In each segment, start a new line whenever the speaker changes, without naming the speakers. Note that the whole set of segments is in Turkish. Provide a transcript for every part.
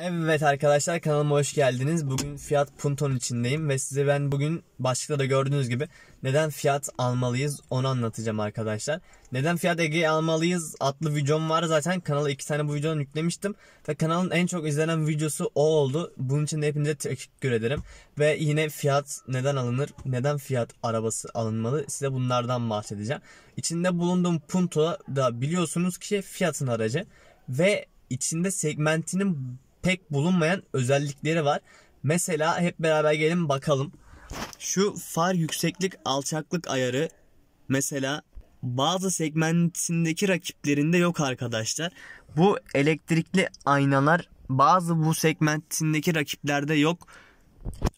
Evet arkadaşlar kanalıma hoş geldiniz. Bugün Fiat Punto'nun içindeyim ve size ben bugün başlıkta da gördüğünüz gibi neden Fiat almalıyız onu anlatacağım arkadaşlar. Neden Fiat Ege'yi almalıyız adlı videom var zaten kanala iki tane bu videodan yüklemiştim. Ve kanalın en çok izlenen videosu o oldu. Bunun için de hepinize teşekkür ederim. Ve yine Fiat neden alınır, neden Fiat arabası alınmalı size bunlardan bahsedeceğim. İçinde bulunduğum Punto da biliyorsunuz ki Fiat'ın aracı. Ve içinde segmentinin pek bulunmayan özellikleri var. Mesela hep beraber gelin bakalım. Şu far yükseklik alçaklık ayarı mesela bazı segmentindeki rakiplerinde yok arkadaşlar. Bu elektrikli aynalar bazı bu segmentindeki rakiplerde yok.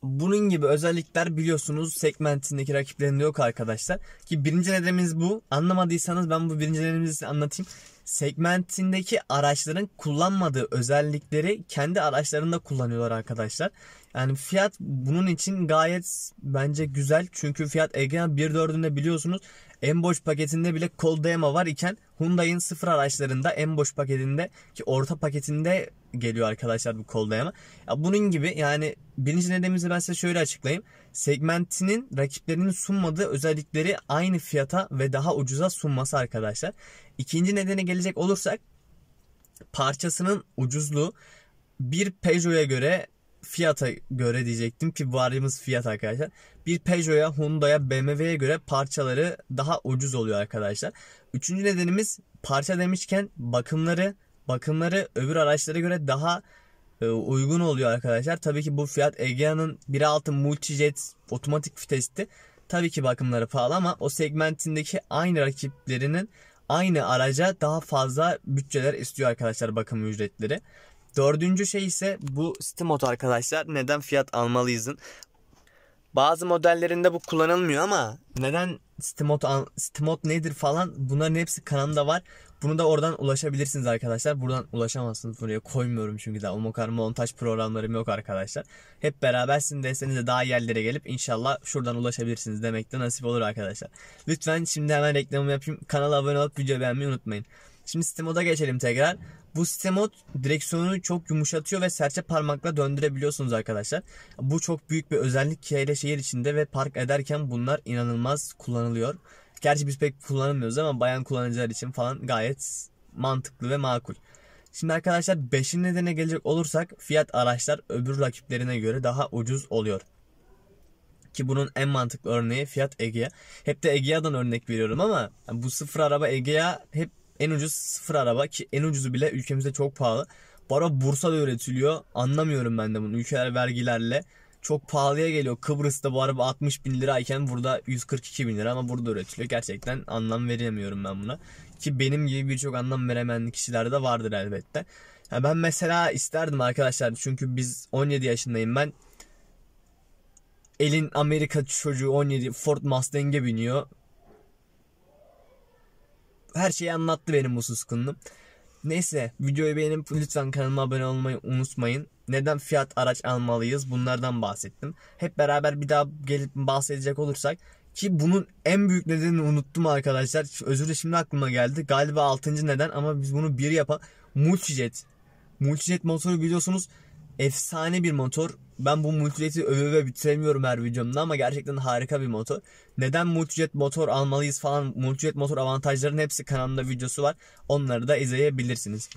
Bunun gibi özellikler biliyorsunuz segmentindeki rakiplerinde yok arkadaşlar. Ki birinci nedenimiz bu. Anlamadıysanız ben bu birinci nedenimizi anlatayım segmentindeki araçların kullanmadığı özellikleri kendi araçlarında kullanıyorlar arkadaşlar. Yani fiyat bunun için gayet bence güzel. Çünkü fiyat Egea 1.4'ünde biliyorsunuz en boş paketinde bile dayama var iken Hyundai'nin sıfır araçlarında en boş paketinde ki orta paketinde geliyor arkadaşlar bu kol dayama. Ya bunun gibi yani birinci nedenimizi ben size şöyle açıklayayım. Segmentinin rakiplerinin sunmadığı özellikleri aynı fiyata ve daha ucuza sunması arkadaşlar. İkinci nedene gelecek olursak parçasının ucuzluğu bir Peugeot'a göre fiyata göre diyecektim ki bu aracımız fiyat arkadaşlar. Bir Peugeot'a, Hyundai'ya, BMW'ye göre parçaları daha ucuz oluyor arkadaşlar. Üçüncü nedenimiz parça demişken bakımları bakımları öbür araçlara göre daha e, uygun oluyor arkadaşlar. Tabii ki bu fiyat Egea'nın 1.6 Multijet otomatik vitesti. Tabii ki bakımları pahalı ama o segmentindeki aynı rakiplerinin aynı araca daha fazla bütçeler istiyor arkadaşlar bakım ücretleri. Dördüncü şey ise bu Stimot arkadaşlar. Neden fiyat almalıyızın? Bazı modellerinde bu kullanılmıyor ama neden Stimot, Stimot nedir falan bunların hepsi kanalımda var. Bunu da oradan ulaşabilirsiniz arkadaşlar. Buradan ulaşamazsınız buraya koymuyorum çünkü daha umokar montaj programlarım yok arkadaşlar. Hep beraber sizin desteğinizle daha yerlere gelip inşallah şuradan ulaşabilirsiniz demek de nasip olur arkadaşlar. Lütfen şimdi hemen reklamımı yapayım. Kanala abone olup video beğenmeyi unutmayın. Şimdi Stimod'a geçelim tekrar. Bu Stemod direksiyonu çok yumuşatıyor ve serçe parmakla döndürebiliyorsunuz arkadaşlar. Bu çok büyük bir özellik şehir şehir içinde ve park ederken bunlar inanılmaz kullanılıyor. Gerçi biz pek kullanmıyoruz ama bayan kullanıcılar için falan gayet mantıklı ve makul. Şimdi arkadaşlar 5. nedene gelecek olursak fiyat araçlar öbür rakiplerine göre daha ucuz oluyor. Ki bunun en mantıklı örneği Fiat Egea. Hep de Egea'dan örnek veriyorum ama bu sıfır araba Egea hep en ucuz sıfır araba ki en ucuzu bile ülkemizde çok pahalı. Bu araba Bursa'da üretiliyor. Anlamıyorum ben de bunu. Ülkeler vergilerle çok pahalıya geliyor. Kıbrıs'ta bu araba 60 bin lirayken burada 142 bin lira ama burada üretiliyor. Gerçekten anlam veremiyorum ben buna. Ki benim gibi birçok anlam veremeyen kişiler de vardır elbette. Ya ben mesela isterdim arkadaşlar çünkü biz 17 yaşındayım ben. Elin Amerika çocuğu 17 Ford Mustang'e biniyor her şeyi anlattı benim bu suskunluğum. Neyse videoyu beğenip lütfen kanalıma abone olmayı unutmayın. Neden fiyat araç almalıyız bunlardan bahsettim. Hep beraber bir daha gelip bahsedecek olursak ki bunun en büyük nedenini unuttum arkadaşlar. Özür dilerim şimdi aklıma geldi. Galiba 6. neden ama biz bunu bir yapan Multijet. Multijet motoru biliyorsunuz efsane bir motor. Ben bu Multijet'i öve öve bitiremiyorum her videomda ama gerçekten harika bir motor. Neden Multijet motor almalıyız falan Multijet motor avantajlarının hepsi kanalımda videosu var. Onları da izleyebilirsiniz.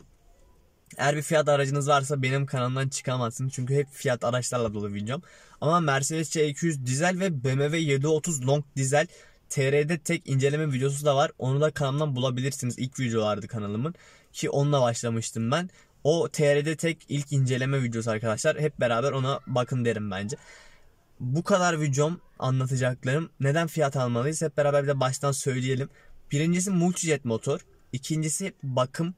Eğer bir fiyat aracınız varsa benim kanalımdan çıkamazsınız. Çünkü hep fiyat araçlarla dolu videom. Ama Mercedes C200 dizel ve BMW 730 long dizel TR'de tek inceleme videosu da var. Onu da kanalımdan bulabilirsiniz. İlk videolardı kanalımın. Ki onunla başlamıştım ben. O TR'de tek ilk inceleme videosu arkadaşlar. Hep beraber ona bakın derim bence. Bu kadar videom anlatacaklarım. Neden fiyat almalıyız? Hep beraber bir de baştan söyleyelim. Birincisi multijet motor. İkincisi bakım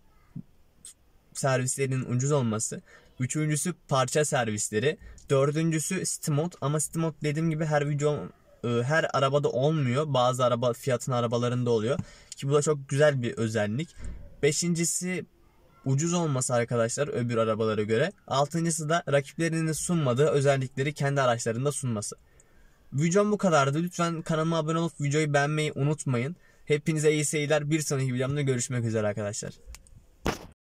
servislerinin ucuz olması. Üçüncüsü parça servisleri. Dördüncüsü Stimot ama Stimot dediğim gibi her video e, her arabada olmuyor. Bazı araba fiyatın arabalarında oluyor. Ki bu da çok güzel bir özellik. Beşincisi ucuz olması arkadaşlar öbür arabalara göre. Altıncısı da rakiplerinin sunmadığı özellikleri kendi araçlarında sunması. Videom bu kadardı. Lütfen kanalıma abone olup videoyu beğenmeyi unutmayın. Hepinize iyi seyirler. Bir sonraki videomda görüşmek üzere arkadaşlar.